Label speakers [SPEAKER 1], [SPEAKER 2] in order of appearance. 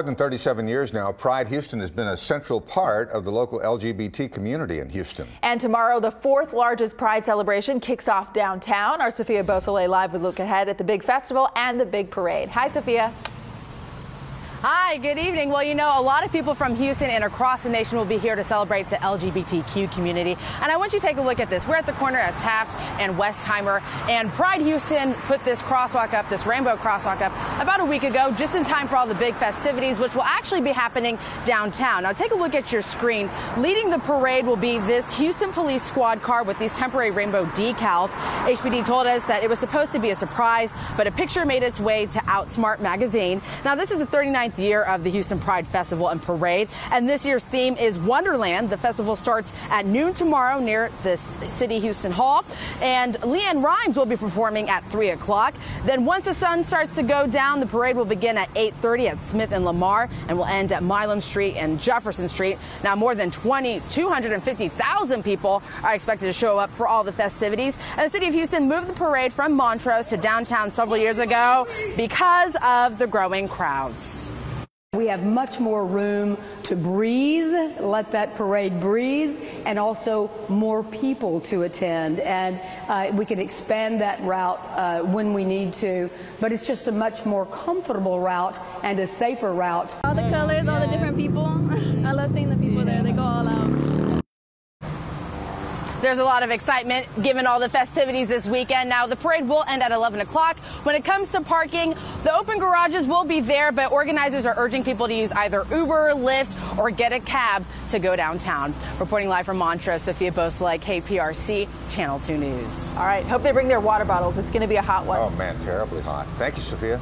[SPEAKER 1] More than 37 years now, Pride Houston has been a central part of the local LGBT community in Houston.
[SPEAKER 2] And tomorrow, the fourth largest Pride celebration kicks off downtown. Our Sophia Beausoleil live with look ahead at the big festival and the big parade. Hi, Sophia.
[SPEAKER 3] Hi, good evening. Well, you know, a lot of people from Houston and across the nation will be here to celebrate the LGBTQ community. And I want you to take a look at this. We're at the corner of Taft and Westheimer, and Pride Houston put this crosswalk up, this rainbow crosswalk up, about a week ago, just in time for all the big festivities, which will actually be happening downtown. Now, take a look at your screen. Leading the parade will be this Houston Police Squad car with these temporary rainbow decals. HPD told us that it was supposed to be a surprise, but a picture made its way to Outsmart magazine. Now, this is the 39th year of the Houston Pride Festival and Parade. And this year's theme is Wonderland. The festival starts at noon tomorrow near the City Houston Hall. And LeAnn Rimes will be performing at 3 o'clock. Then once the sun starts to go down, the parade will begin at 8.30 at Smith and Lamar and will end at Milam Street and Jefferson Street. Now, more than 20, 250,000 people are expected to show up for all the festivities. And the city of Houston moved the parade from Montrose to downtown several years ago because of the growing crowds.
[SPEAKER 4] We have much more room to breathe, let that parade breathe, and also more people to attend. And uh, we can expand that route uh, when we need to, but it's just a much more comfortable route and a safer route.
[SPEAKER 5] All the colors, all the different people. I love seeing the people there. They go all out.
[SPEAKER 3] There's a lot of excitement given all the festivities this weekend. Now, the parade will end at 11 o'clock. When it comes to parking, the open garages will be there, but organizers are urging people to use either Uber, Lyft, or get a cab to go downtown. Reporting live from Montrose, Sophia Beausoleil, KPRC, Channel 2 News.
[SPEAKER 2] All right. Hope they bring their water bottles. It's going to be a hot one.
[SPEAKER 1] Oh, man, terribly hot. Thank you, Sophia.